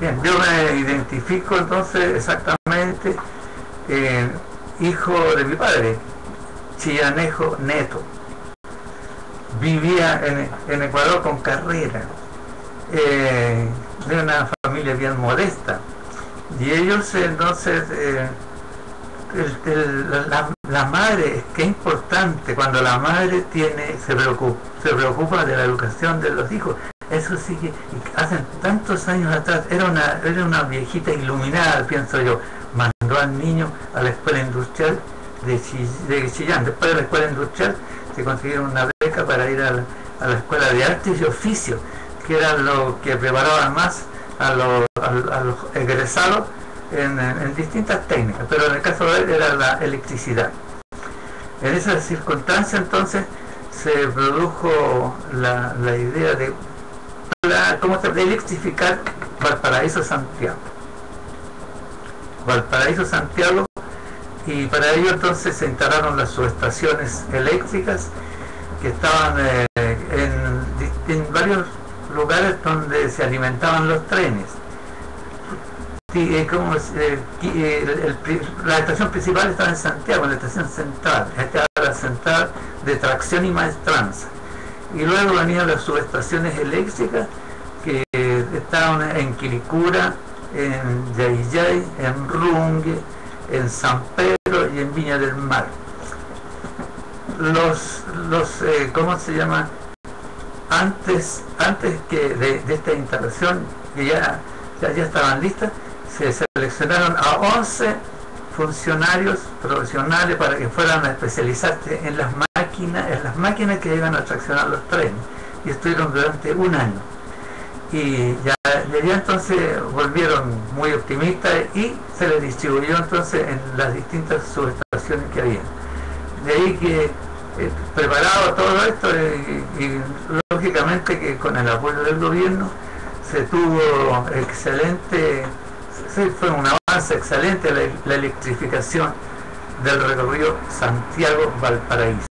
Bien, yo me identifico entonces exactamente eh, hijo de mi padre, chillanejo neto. Vivía en, Ecuador con carrera, eh, de una familia bien modesta. Y ellos entonces, eh, la, madre, qué importante, cuando la madre tiene, se preocupa, se preocupa de la educación de los hijos. Eso sí que hace tantos años atrás era una, era una viejita iluminada, pienso yo. Mandó al niño a la escuela industrial de, Chillán. Después de la escuela industrial se consiguieron una beca para ir a la, escuela de artes y oficios, que era lo que preparaba más a los, egresados en, distintas técnicas, pero en el caso de él era la electricidad. En esa circunstancia entonces se produjo la, la idea de ¿cómo se electrificar Valparaíso Santiago. Valparaíso Santiago y para ello entonces se instalaron las subestaciones eléctricas que estaban eh, en, varios lugares donde se alimentaban los trenes. Eh, eh, la estación principal estaba en Santiago, en la estación central, esta era la central de tracción y maestranza y luego venían las subestaciones eléctricas en Quilicura, en Yayay, en Rungue, en San Pedro y en Viña del Mar. Los, los eh, ¿cómo se llama? Antes, antes que de, esta instalación, que ya, ya, ya estaban listas, se seleccionaron a 11 funcionarios profesionales para que fueran a especializarse en las máquinas, en las máquinas que iban a traccionar los trenes. Y estuvieron durante un año. Y ya, ya entonces volvieron muy optimistas y se les distribuyó entonces en las distintas subestaciones que había. De ahí que eh, preparado todo esto eh, y, lógicamente que con el apoyo del gobierno se tuvo excelente fue un avance excelente la, electrificación del recorrido Santiago-Valparaíso.